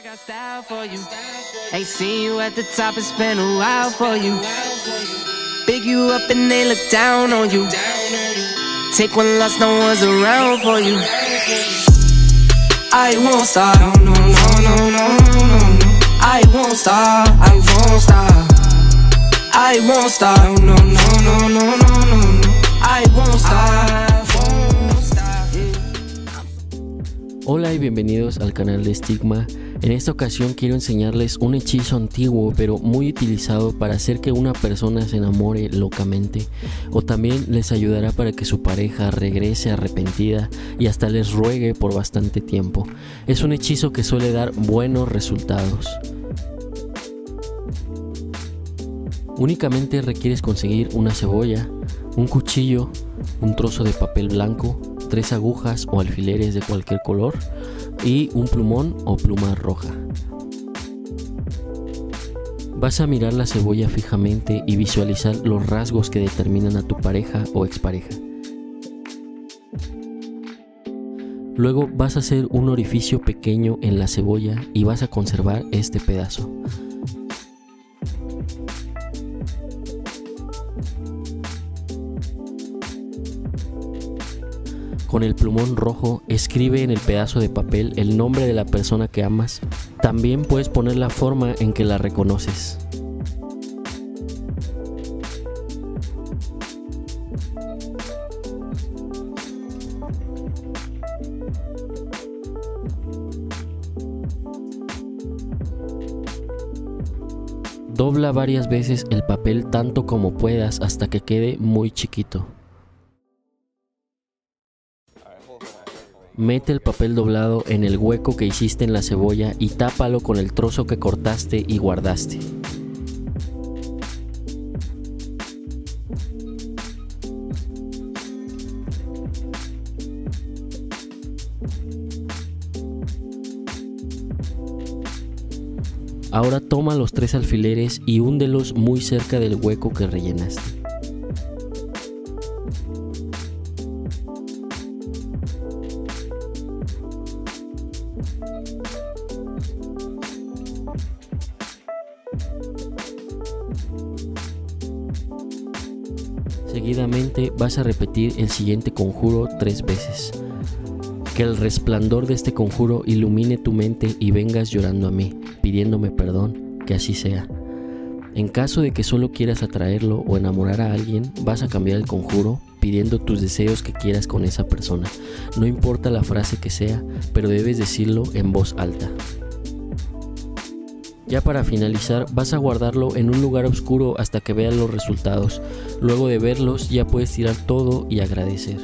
I got style for you. They see you at the top, it's been a while for you. Big you up and they look down on you. Take one loss, no one's around for you. I won't stop, no, no, no, no, no, no, no. I won't stop, I won't stop. I won't stop, no, no, no, no, no, no, no. I won't stop. Hola y bienvenidos al canal de Stigma. En esta ocasión quiero enseñarles un hechizo antiguo pero muy utilizado para hacer que una persona se enamore locamente o también les ayudará para que su pareja regrese arrepentida y hasta les ruegue por bastante tiempo. Es un hechizo que suele dar buenos resultados. Únicamente requieres conseguir una cebolla, un cuchillo, un trozo de papel blanco, tres agujas o alfileres de cualquier color y un plumón o pluma roja. Vas a mirar la cebolla fijamente y visualizar los rasgos que determinan a tu pareja o expareja. Luego vas a hacer un orificio pequeño en la cebolla y vas a conservar este pedazo. Con el plumón rojo escribe en el pedazo de papel el nombre de la persona que amas. También puedes poner la forma en que la reconoces. Dobla varias veces el papel tanto como puedas hasta que quede muy chiquito. Mete el papel doblado en el hueco que hiciste en la cebolla y tápalo con el trozo que cortaste y guardaste. Ahora toma los tres alfileres y húndelos muy cerca del hueco que rellenaste. Seguidamente vas a repetir el siguiente conjuro tres veces. Que el resplandor de este conjuro ilumine tu mente y vengas llorando a mí, pidiéndome perdón, que así sea. En caso de que solo quieras atraerlo o enamorar a alguien, vas a cambiar el conjuro pidiendo tus deseos que quieras con esa persona. No importa la frase que sea, pero debes decirlo en voz alta. Ya para finalizar, vas a guardarlo en un lugar oscuro hasta que veas los resultados. Luego de verlos, ya puedes tirar todo y agradecer.